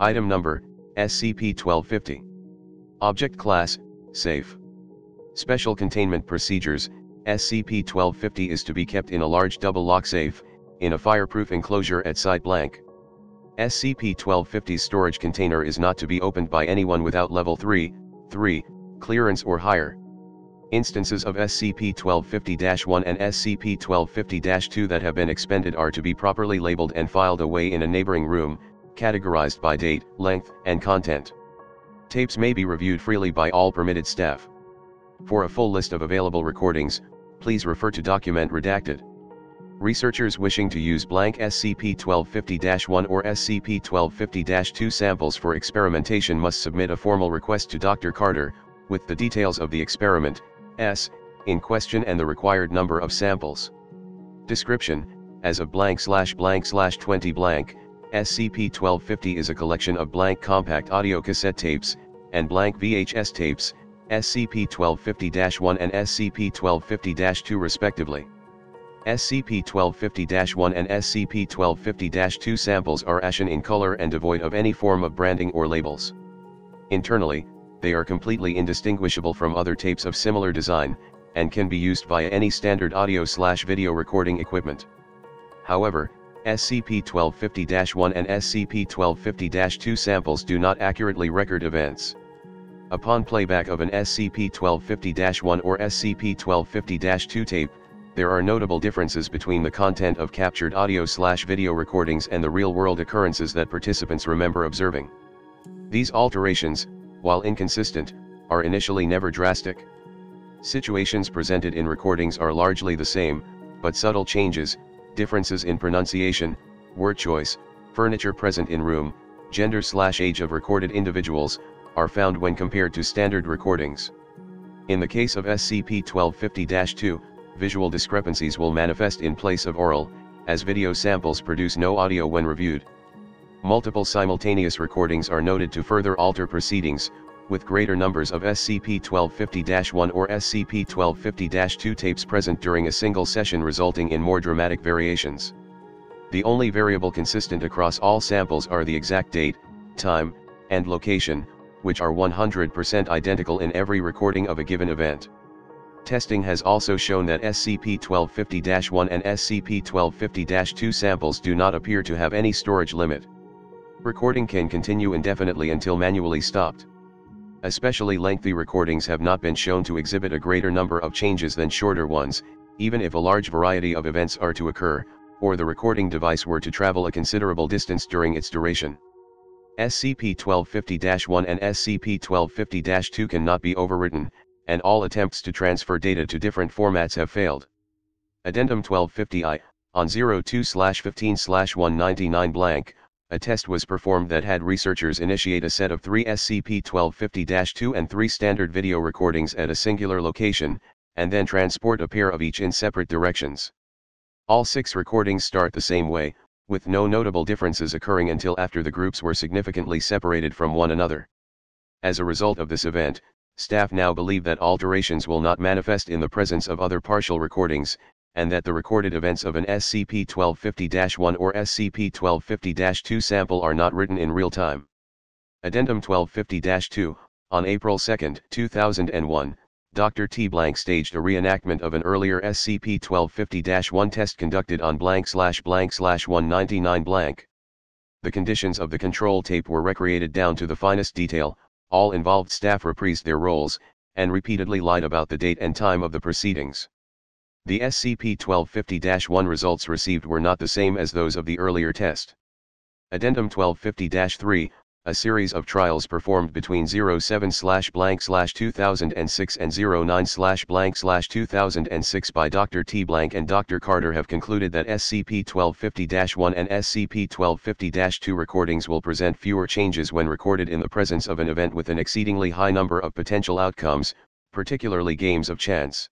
Item number, SCP-1250. Object class, safe. Special containment procedures, SCP-1250 is to be kept in a large double-lock safe, in a fireproof enclosure at site blank. SCP-1250's storage container is not to be opened by anyone without Level 3, 3, clearance or higher. Instances of SCP-1250-1 and SCP-1250-2 that have been expended are to be properly labeled and filed away in a neighboring room, categorized by date, length, and content. Tapes may be reviewed freely by all permitted staff. For a full list of available recordings, please refer to document redacted. Researchers wishing to use blank SCP-1250-1 or SCP-1250-2 samples for experimentation must submit a formal request to Dr. Carter, with the details of the experiment, S, in question and the required number of samples. Description, as of blank slash blank slash 20 blank, SCP-1250 is a collection of blank compact audio cassette tapes, and blank VHS tapes, SCP-1250-1 and SCP-1250-2 respectively. SCP-1250-1 and SCP-1250-2 samples are ashen in color and devoid of any form of branding or labels. Internally, they are completely indistinguishable from other tapes of similar design, and can be used via any standard audio-slash-video recording equipment. However, SCP-1250-1 and SCP-1250-2 samples do not accurately record events. Upon playback of an SCP-1250-1 or SCP-1250-2 tape, there are notable differences between the content of captured audio-slash-video recordings and the real-world occurrences that participants remember observing. These alterations, while inconsistent, are initially never drastic. Situations presented in recordings are largely the same, but subtle changes, differences in pronunciation, word choice, furniture present in room, gender slash age of recorded individuals, are found when compared to standard recordings. In the case of SCP-1250-2, visual discrepancies will manifest in place of oral, as video samples produce no audio when reviewed. Multiple simultaneous recordings are noted to further alter proceedings, with greater numbers of SCP-1250-1 or SCP-1250-2 tapes present during a single session resulting in more dramatic variations. The only variable consistent across all samples are the exact date, time, and location, which are 100% identical in every recording of a given event. Testing has also shown that SCP-1250-1 and SCP-1250-2 samples do not appear to have any storage limit. Recording can continue indefinitely until manually stopped. Especially lengthy recordings have not been shown to exhibit a greater number of changes than shorter ones, even if a large variety of events are to occur, or the recording device were to travel a considerable distance during its duration. SCP-1250-1 and SCP-1250-2 cannot be overwritten, and all attempts to transfer data to different formats have failed. Addendum 1250-I, on 02-15-199 blank, a test was performed that had researchers initiate a set of three SCP-1250-2 and three standard video recordings at a singular location, and then transport a pair of each in separate directions. All six recordings start the same way, with no notable differences occurring until after the groups were significantly separated from one another. As a result of this event, staff now believe that alterations will not manifest in the presence of other partial recordings, and that the recorded events of an SCP-1250-1 or SCP-1250-2 sample are not written in real time. Addendum 1250-2, on April 2, 2001, Dr. T. Blank staged a reenactment of an earlier SCP-1250-1 test conducted on blank slash blank slash 199 blank. The conditions of the control tape were recreated down to the finest detail, all involved staff reprised their roles, and repeatedly lied about the date and time of the proceedings. The SCP-1250-1 results received were not the same as those of the earlier test. Addendum 1250-3, a series of trials performed between 07-blank-2006 and 09-blank-2006 by Dr. T. Blank and Dr. Carter have concluded that SCP-1250-1 and SCP-1250-2 recordings will present fewer changes when recorded in the presence of an event with an exceedingly high number of potential outcomes, particularly games of chance.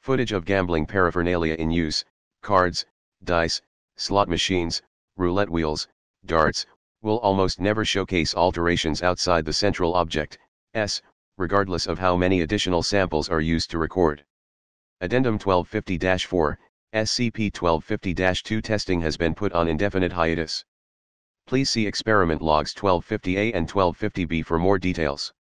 Footage of gambling paraphernalia in use, cards, dice, slot machines, roulette wheels, darts, will almost never showcase alterations outside the central object, S, regardless of how many additional samples are used to record. Addendum 1250-4, SCP-1250-2 testing has been put on indefinite hiatus. Please see experiment logs 1250A and 1250B for more details.